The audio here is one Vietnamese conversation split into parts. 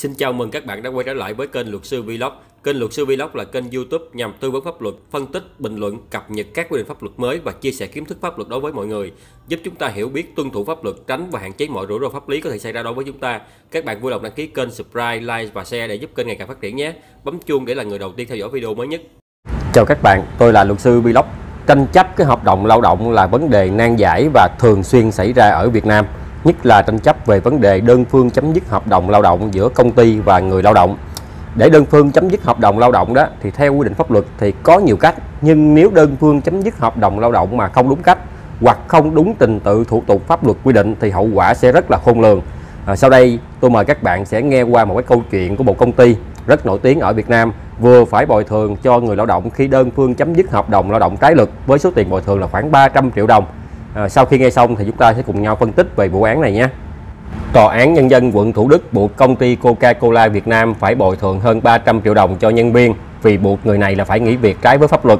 Xin chào mừng các bạn đã quay trở lại với kênh Luật sư Vlog. Kênh Luật sư Vlog là kênh YouTube nhằm tư vấn pháp luật, phân tích, bình luận, cập nhật các quy định pháp luật mới và chia sẻ kiến thức pháp luật đối với mọi người, giúp chúng ta hiểu biết, tuân thủ pháp luật, tránh và hạn chế mọi rủi ro pháp lý có thể xảy ra đối với chúng ta. Các bạn vui lòng đăng ký kênh, subscribe, like và share để giúp kênh ngày càng phát triển nhé. Bấm chuông để là người đầu tiên theo dõi video mới nhất. Chào các bạn, tôi là luật sư Vlog. Tranh chấp cái hợp đồng lao động là vấn đề nan giải và thường xuyên xảy ra ở Việt Nam nhất là tranh chấp về vấn đề đơn phương chấm dứt hợp đồng lao động giữa công ty và người lao động. Để đơn phương chấm dứt hợp đồng lao động đó thì theo quy định pháp luật thì có nhiều cách, nhưng nếu đơn phương chấm dứt hợp đồng lao động mà không đúng cách hoặc không đúng trình tự thủ tục pháp luật quy định thì hậu quả sẽ rất là khôn lường. À, sau đây tôi mời các bạn sẽ nghe qua một cái câu chuyện của một công ty rất nổi tiếng ở Việt Nam vừa phải bồi thường cho người lao động khi đơn phương chấm dứt hợp đồng lao động trái luật với số tiền bồi thường là khoảng 300 triệu đồng à, sau khi nghe xong thì chúng ta sẽ cùng nhau phân tích về vụ án này nhé Tòa án Nhân dân quận Thủ Đức buộc công ty Coca-Cola Việt Nam phải bồi thường hơn 300 triệu đồng cho nhân viên vì buộc người này là phải nghỉ việc trái với pháp luật.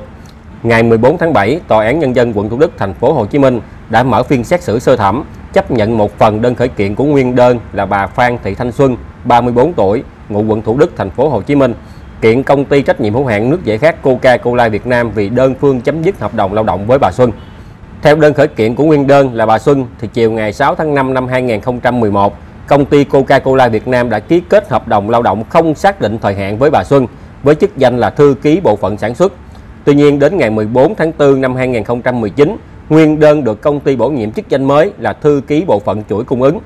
Ngày 14 tháng 7, Tòa án Nhân dân quận Thủ Đức thành phố Hồ Chí Minh đã mở phiên xét xử sơ thẩm chấp nhận một phần đơn khởi kiện của nguyên đơn là bà Phan Thị Thanh Xuân, 34 tuổi, ngụ quận Thủ Đức, thành phố Hồ Chí Minh, kiện công ty trách nhiệm hữu hạn nước giải khát Coca-Cola Việt Nam vì đơn phương chấm dứt hợp đồng lao động với bà Xuân. Theo đơn khởi kiện của nguyên đơn là bà Xuân thì chiều ngày 6 tháng 5 năm 2011, công ty Coca-Cola Việt Nam đã ký kết hợp đồng lao động không xác định thời hạn với bà Xuân với chức danh là thư ký bộ phận sản xuất. Tuy nhiên đến ngày 14 tháng 4 năm 2019, nguyên đơn được công ty bổ nhiệm chức danh mới là thư ký bộ phận chuỗi cung ứng.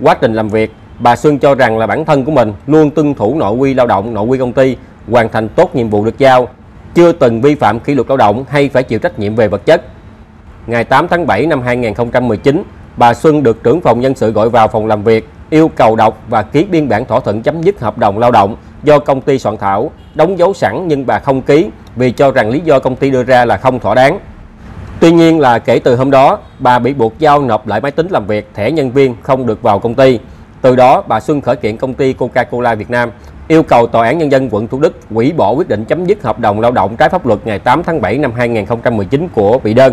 Quá trình làm việc, bà Xuân cho rằng là bản thân của mình luôn tuân thủ nội quy lao động, nội quy công ty, hoàn thành tốt nhiệm vụ được giao, chưa từng vi phạm kỷ luật lao động hay phải chịu trách nhiệm về vật chất ngày 8 tháng 7 năm 2019, bà Xuân được trưởng phòng nhân sự gọi vào phòng làm việc, yêu cầu đọc và ký biên bản thỏa thuận chấm dứt hợp đồng lao động do công ty soạn thảo, đóng dấu sẵn nhưng bà không ký vì cho rằng lý do công ty đưa ra là không thỏa đáng. Tuy nhiên là kể từ hôm đó, bà bị buộc giao nộp lại máy tính làm việc, thẻ nhân viên không được vào công ty. Từ đó, bà Xuân khởi kiện công ty Coca-Cola Việt Nam, yêu cầu Tòa án Nhân dân quận Thủ Đức hủy bỏ quyết định chấm dứt hợp đồng lao động trái pháp luật ngày 8 tháng 7 năm 2019 của bị đơn.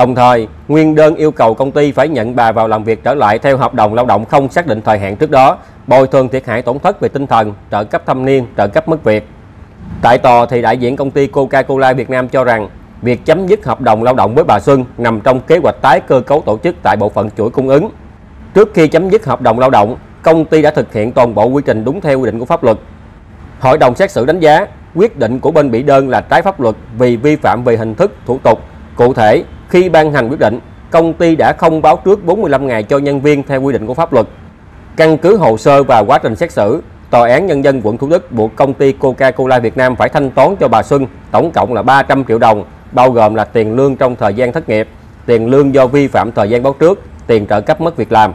Đồng thời, nguyên đơn yêu cầu công ty phải nhận bà vào làm việc trở lại theo hợp đồng lao động không xác định thời hạn trước đó, bồi thường thiệt hại tổn thất về tinh thần, trợ cấp thâm niên, trợ cấp mất việc. Tại tòa thì đại diện công ty Coca-Cola Việt Nam cho rằng việc chấm dứt hợp đồng lao động với bà Xuân nằm trong kế hoạch tái cơ cấu tổ chức tại bộ phận chuỗi cung ứng. Trước khi chấm dứt hợp đồng lao động, công ty đã thực hiện toàn bộ quy trình đúng theo quy định của pháp luật. Hội đồng xét xử đánh giá quyết định của bên bị đơn là trái pháp luật vì vi phạm về hình thức, thủ tục. Cụ thể, khi ban hành quyết định, công ty đã không báo trước 45 ngày cho nhân viên theo quy định của pháp luật. Căn cứ hồ sơ và quá trình xét xử, Tòa án Nhân dân quận Thủ Đức buộc công ty Coca-Cola Việt Nam phải thanh toán cho bà Xuân tổng cộng là 300 triệu đồng, bao gồm là tiền lương trong thời gian thất nghiệp, tiền lương do vi phạm thời gian báo trước, tiền trợ cấp mất việc làm.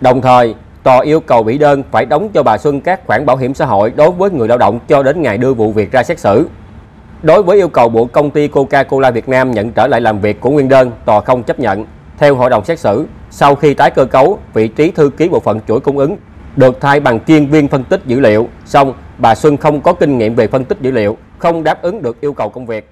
Đồng thời, tòa yêu cầu bị đơn phải đóng cho bà Xuân các khoản bảo hiểm xã hội đối với người lao động cho đến ngày đưa vụ việc ra xét xử. Đối với yêu cầu buộc công ty Coca-Cola Việt Nam nhận trở lại làm việc của nguyên đơn, tòa không chấp nhận. Theo hội đồng xét xử, sau khi tái cơ cấu, vị trí thư ký bộ phận chuỗi cung ứng được thay bằng chuyên viên phân tích dữ liệu, xong bà Xuân không có kinh nghiệm về phân tích dữ liệu, không đáp ứng được yêu cầu công việc.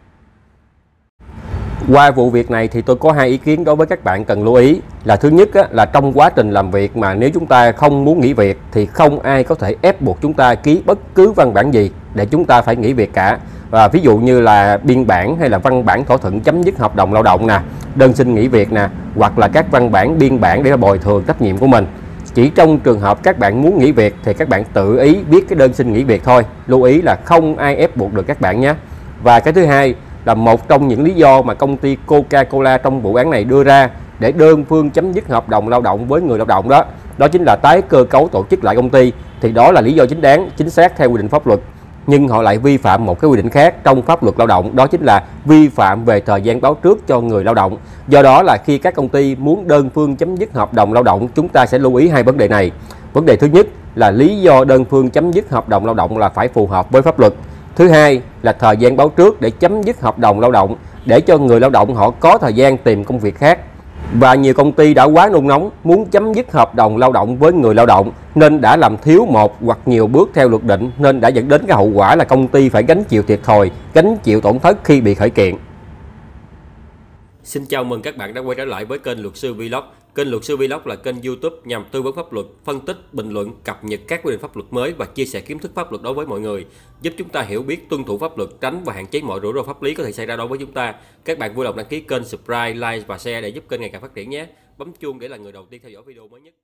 Qua vụ việc này thì tôi có hai ý kiến đối với các bạn cần lưu ý là thứ nhất á, là trong quá trình làm việc mà nếu chúng ta không muốn nghỉ việc thì không ai có thể ép buộc chúng ta ký bất cứ văn bản gì để chúng ta phải nghỉ việc cả và ví dụ như là biên bản hay là văn bản thỏa thuận chấm dứt hợp đồng lao động nè, đơn xin nghỉ việc nè, hoặc là các văn bản biên bản để bồi thường trách nhiệm của mình. Chỉ trong trường hợp các bạn muốn nghỉ việc thì các bạn tự ý viết cái đơn xin nghỉ việc thôi. Lưu ý là không ai ép buộc được các bạn nhé. Và cái thứ hai là một trong những lý do mà công ty Coca-Cola trong vụ án này đưa ra để đơn phương chấm dứt hợp đồng lao động với người lao động đó đó chính là tái cơ cấu tổ chức lại công ty. Thì đó là lý do chính đáng, chính xác theo quy định pháp luật nhưng họ lại vi phạm một cái quy định khác trong pháp luật lao động, đó chính là vi phạm về thời gian báo trước cho người lao động. Do đó là khi các công ty muốn đơn phương chấm dứt hợp đồng lao động, chúng ta sẽ lưu ý hai vấn đề này. Vấn đề thứ nhất là lý do đơn phương chấm dứt hợp đồng lao động là phải phù hợp với pháp luật. Thứ hai là thời gian báo trước để chấm dứt hợp đồng lao động, để cho người lao động họ có thời gian tìm công việc khác và nhiều công ty đã quá nôn nóng muốn chấm dứt hợp đồng lao động với người lao động nên đã làm thiếu một hoặc nhiều bước theo luật định nên đã dẫn đến cái hậu quả là công ty phải gánh chịu thiệt thòi, gánh chịu tổn thất khi bị khởi kiện. Xin chào mừng các bạn đã quay trở lại với kênh Luật sư Vlog. Kênh Luật sư Vlog là kênh YouTube nhằm tư vấn pháp luật, phân tích, bình luận, cập nhật các quy định pháp luật mới và chia sẻ kiến thức pháp luật đối với mọi người, giúp chúng ta hiểu biết, tuân thủ pháp luật, tránh và hạn chế mọi rủi ro pháp lý có thể xảy ra đối với chúng ta. Các bạn vui lòng đăng ký kênh, subscribe, like và share để giúp kênh ngày càng phát triển nhé. Bấm chuông để là người đầu tiên theo dõi video mới nhất.